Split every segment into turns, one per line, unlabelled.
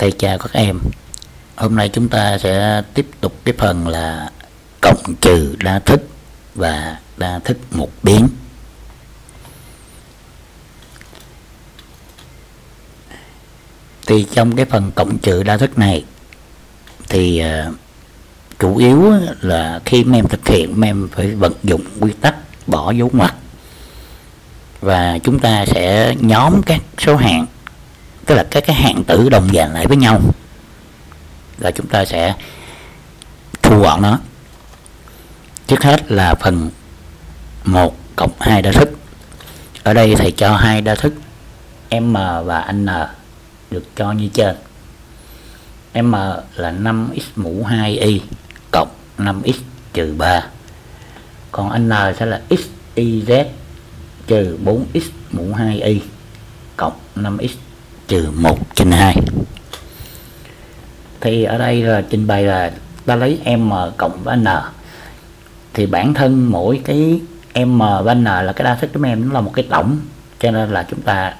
thầy chào các em hôm nay chúng ta sẽ tiếp tục cái phần là cộng trừ đa thức và đa thức một biến. Thì trong cái phần cộng trừ đa thức này thì uh, chủ yếu là khi em thực hiện em phải vận dụng quy tắc bỏ dấu ngoặc. Và chúng ta sẽ nhóm các số hạng tức là các cái hạng tử đồng dạng lại với nhau. Là chúng ta sẽ thu gọn nó. Trước hết là phần 1 cộng 2 đa thức. Ở đây thầy cho hai đa thức, m và n, được cho như trên. M là 5x mũ 2y cộng 5x trừ 3 còn n sẽ là x y z trừ 4x mũ 2y cộng 5x trừ 1 trên 2 thì ở đây là trình bày là ta lấy m cộng với n. Thì bản thân mỗi cái m và n là cái đa thức của em nó là một cái tổng, cho nên là chúng ta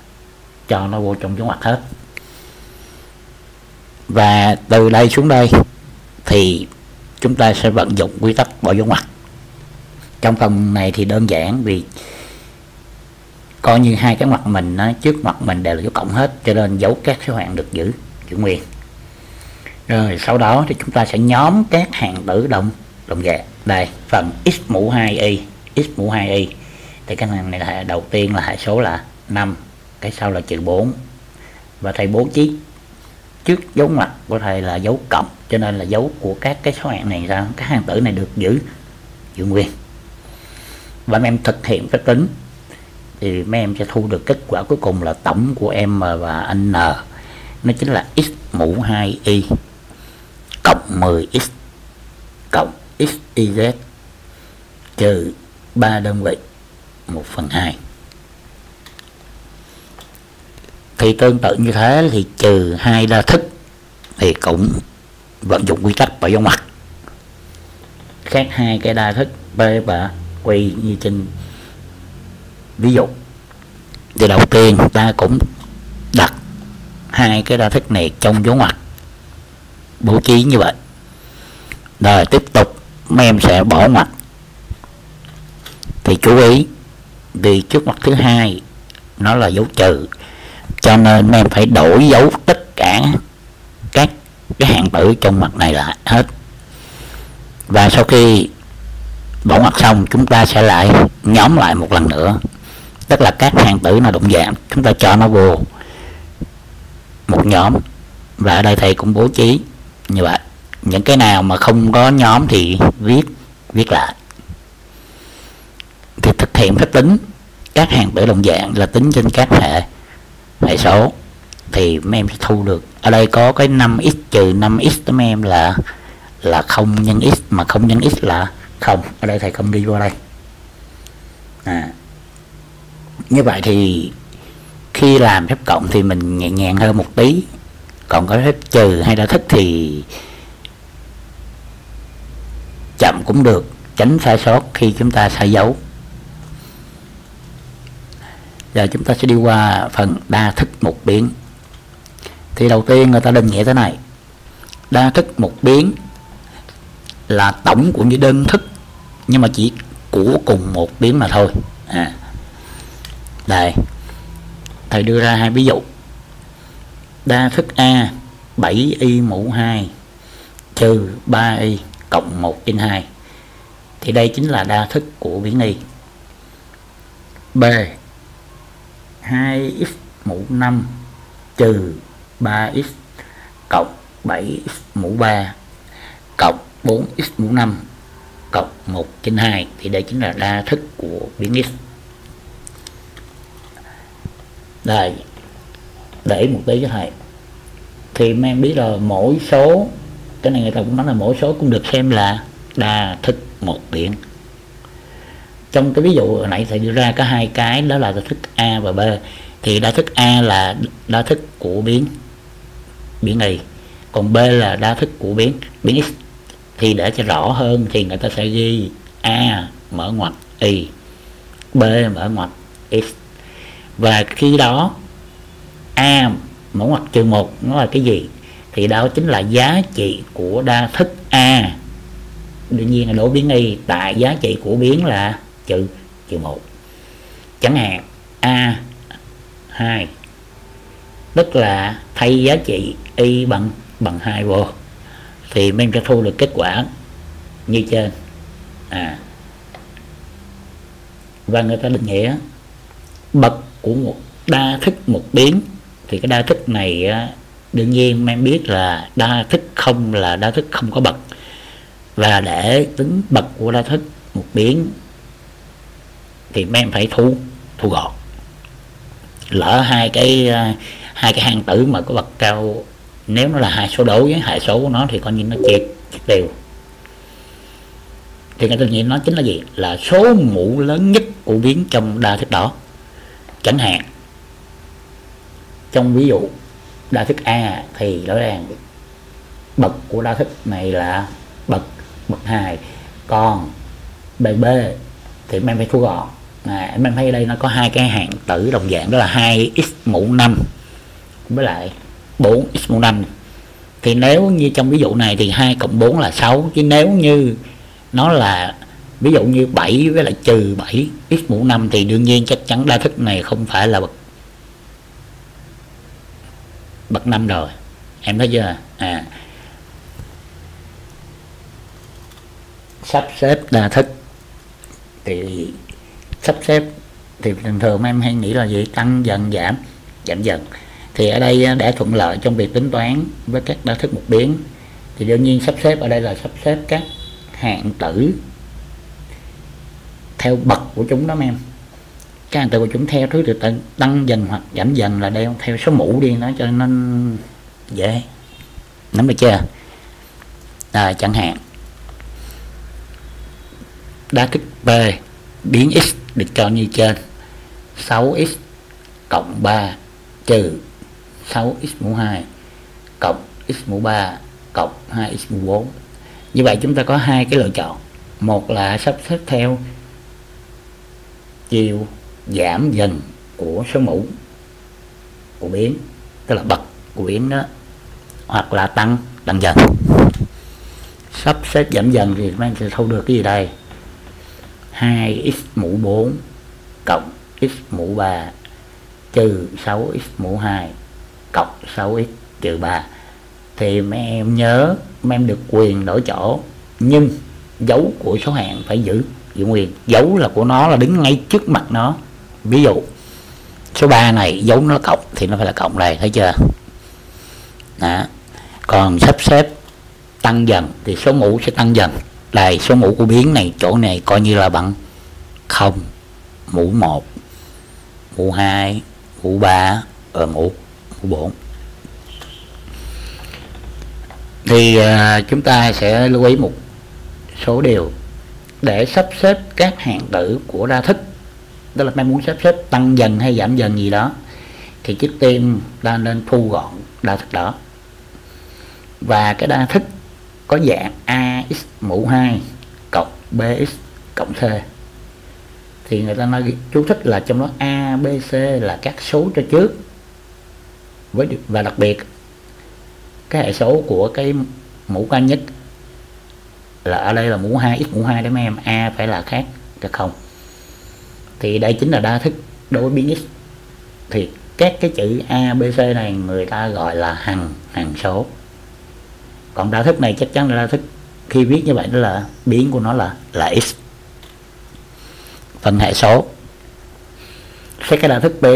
cho nó vô trong dấu ngoặc hết. Và từ đây xuống đây thì chúng ta sẽ vận dụng quy tắc bỏ dấu ngoặc. Trong phần này thì đơn giản vì coi như hai cái mặt mình nó trước mặt mình đều là dấu cộng hết, cho nên dấu các số hạng được giữ giữ nguyên. Rồi sau đó thì chúng ta sẽ nhóm các hạng tử đồng đồng dạng. Đây, phần x mũ 2 y, x mũ 2 y. Thì cái này là đầu tiên là hệ số là 5 cái sau là trừ 4 và thầy bố trí trước dấu ngoặc của thầy là dấu cộng, cho nên là dấu của các cái số hạng này ra, các hàng tử này được giữ giữ nguyên. Và em thực hiện cái tính thì mấy em sẽ thu được kết quả cuối cùng là tổng của m và n. Nó chính là x mũ 2y cộng 10x cộng x, y, z trừ 3 đơn vị 1 phần 2 thì tương tự như thế thì trừ hai đa thức thì cũng vận dụng quy tắc và dấu mặt. Khác hai cái đa thức, b và q như trên ví dụ thì đầu tiên ta cũng đặt hai cái đa thức này trong dấu ngoặc, bố trí như vậy. Rồi tiếp tục, mấy em sẽ bỏ ngoặc. Thì chú ý, vì trước mặt thứ hai, nó là dấu trừ, cho nên em phải đổi dấu tất cả các cái hạng tử trong mặt này lại hết. Và sau khi bỏ ngoặc xong, chúng ta sẽ lại nhóm lại một lần nữa tức là các hàng tử nào động dạng chúng ta cho nó vô một nhóm. Và ở đây thầy cũng bố trí như vậy. Những cái nào mà không có nhóm thì viết viết lại. Thì thực hiện phép tính, các hàng tử đồng dạng là tính trên các hệ hệ số. Thì mấy em sẽ thu được. Ở đây có cái 5x trừ 5x của mấy em, là là không nhân x, mà không nhân x là không. Ở đây thầy không ghi vô đây. À như vậy thì khi làm phép cộng thì mình nhẹ nhàng hơn một tí. Còn có phép trừ hay là thức thì chậm cũng được, tránh sai sót khi chúng ta sai dấu. Giờ chúng ta sẽ đi qua phần đa thức một biến. Thì đầu tiên người ta định nghĩa thế này. Đa thức một biến là tổng của những đơn thức, nhưng mà chỉ của cùng một biến mà thôi. À đây. Thầy đưa ra hai ví dụ. Đa thức A 7y mũ 2 trừ 3y cộng 1 trên 2 thì đây chính là đa thức của biến y. B 2x mũ 5 trừ 3x cộng 7x mũ 3 cộng 4x mũ 5 cộng 1 trên 2 thì đây chính là đa thức của biến x đây để một tí cho thầy. Thì mấy em biết rồi mỗi số, cái này người ta cũng nói là mỗi số cũng được xem là đa thức một biến trong cái ví dụ hồi nãy thầy đưa ra có hai cái, đó là đa thức A và B. Thì đa thức A là đa thức của biến biến này. Còn B là đa thức của biến biến X. Thì để cho rõ hơn thì người ta sẽ ghi A mở ngoặc Y, B mở ngoặc X và khi đó, a mẫu ngoặc trừ một, nó là cái gì? Thì đó chính là giá trị của đa thức a. Đương nhiên là đổ biến y, tại giá trị của biến là trừ trừ một. Chẳng hạn, a 2 tức là thay giá trị y bằng bằng hai vô, thì mình sẽ thu được kết quả như trên. À. Và người ta định nghĩa bậc của một đa thức một biến thì cái đa thức này đương nhiên em biết là đa thức không là đa thức không có bậc. Và để tính bậc của đa thức một biến thì em phải thu thu gọn. Lỡ hai cái à, hai cái hang tử mà có bậc cao, nếu nó là hai số đối với hệ số của nó thì coi như nó triệt đều. Thì cái tự nhiên nó chính là gì? Là số mũ lớn nhất của biến trong đa thức đó chẳng hạn trong ví dụ đa thức A thì rõ ràng bậc của đa thức này là bậc bậc hai. Còn bài B thì em phải thu gọn. À, em thấy đây nó có hai cái hạng tử đồng dạng đó là 2x mũ 5 với lại 4x mũ 5 thì nếu như trong ví dụ này thì 2 cộng 4 là 6 chứ nếu như nó là ví dụ như 7 với lại trừ 7 x mũ 5 thì đương nhiên chắc chắn đa thức này không phải là bậc bậc 5 rồi. Em thấy chưa? À. Sắp xếp đa thức thì sắp xếp thì thường thường em hay nghĩ là gì? Tăng, dần, giảm giảm dần. Thì ở đây để thuận lợi trong việc tính toán với các đa thức một biến thì đương nhiên sắp xếp ở đây là sắp xếp các hạng tử theo bậc của chúng đó em các hạng tử của chúng theo thứ tự tăng, tăng dần hoặc giảm dần là đeo theo số mũ đi nó cho nên dễ. Nắm được chưa? À, chẳng hạn. Đa kích b biến x được cho như trên. 6x cộng 3 trừ 6x mũ 2 cộng x mũ 3 cộng 2x mũ 4 như vậy chúng ta có hai cái lựa chọn. Một là sắp xếp theo chiều giảm dần của số mũ của biến, tức là bậc của biến đó, hoặc là tăng tăng dần. Sắp xếp giảm dần thì mình sẽ thu được cái gì đây? 2x mũ 4 cộng x mũ 3 trừ 6x mũ 2 cộng 6x trừ 3 thì mấy em nhớ, mấy em được quyền đổi chỗ, nhưng dấu của số hạng phải giữ giữ nguyên. Dấu là của nó là đứng ngay trước mặt nó. Ví dụ số 3 này dấu nó là cộng thì nó phải là cộng này thấy chưa? Đó. còn sắp xếp tăng dần thì số mũ sẽ tăng dần. Đây số mũ của biến này chỗ này coi như là bằng không mũ 1 mũ 2 mũ 3 ở mũ mũ 4 thì uh, chúng ta sẽ lưu ý một số điều để sắp xếp các hạng tử của đa thức. Tức là bạn muốn sắp xếp tăng dần hay giảm dần gì đó, thì trước tiên ta nên thu gọn đa thức đó. Và cái đa thức có dạng ax mũ 2 cộng bx cộng c. Thì người ta nói chú thích là trong đó a, b, c là các số cho trước. Với, và đặc biệt, cái hệ số của cái mũ cao nhất là ở đây là mũ 2 x mũ 2 để mấy em. A phải là khác cho không. Thì đây chính là đa thức đối với biến x thì các cái chữ a, b, c này người ta gọi là hằng hằng số. Còn đa thức này chắc chắn là đa thức. Khi viết như vậy đó là, biến của nó là là x. Phần hệ số. Xét cái đa thức b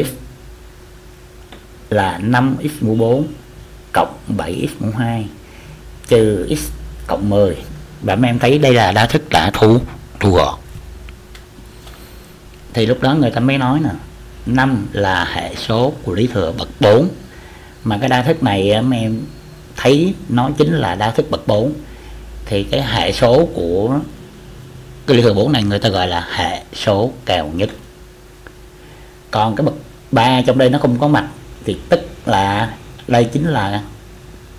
là 5x mũ 4 cộng 7x mũ 2 trừ x cộng 10 và em thấy đây là đa thức đã thu thu gọn thì lúc đó người ta mới nói nè, năm là hệ số của lý thừa bậc 4 mà cái đa thức này mấy em thấy nó chính là đa thức bậc 4 thì cái hệ số của cái lý thừa 4 này người ta gọi là hệ số cao nhất. Còn cái bậc 3 trong đây nó không có mặt, thì tức là đây chính là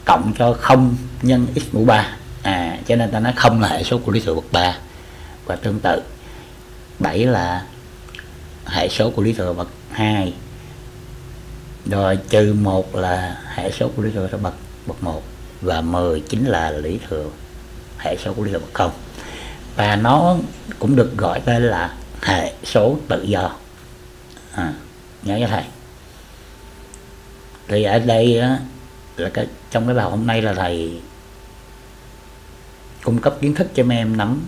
cộng cho 0 nhân x mũ 3 à cho nên ta nói không là hệ số của lý thừa bậc 3 và tương tự 7 là hệ số của lý thừa bậc 2 rồi trừ một là hệ số của lý thừa bậc bậc một. Và 10 chính là lý thừa hệ số của lý thừa bậc không. Và nó cũng được gọi tên là hệ số tự do. À, nhớ cho thầy. Thì ở đây á, là cái trong cái bài hôm nay là thầy cung cấp kiến thức cho mấy em nắm.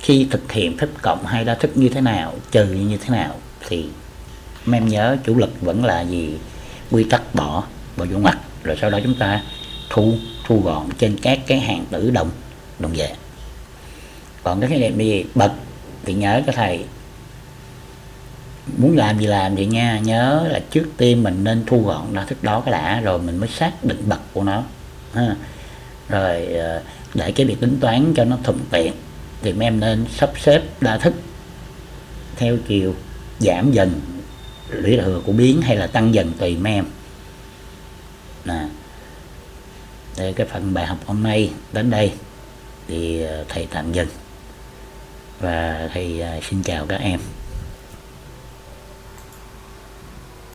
Khi thực hiện phép cộng hay đa thức như thế nào, trừ như thế nào, thì mấy em nhớ chủ lực vẫn là gì? Quy tắc bỏ vào vô ngoặc, rồi sau đó chúng ta thu thu gọn trên các cái hàng tử đồng đồng dạng còn cái khái niệm gì bật, thì nhớ cho thầy, muốn làm gì làm vậy nha, nhớ là trước tiên mình nên thu gọn đa thức đó cái đã, rồi mình mới xác định bậc của nó, ha rồi ờ, để cái việc tính toán cho nó thuận tiện thì mấy em nên sắp xếp đa thức theo chiều, giảm dần lũy thừa của biến hay là tăng dần tùy mấy em. Nè, đây cái phần bài học hôm nay. Đến đây thì ờ, thầy tạm dừng. Và thầy ờ, xin chào các em.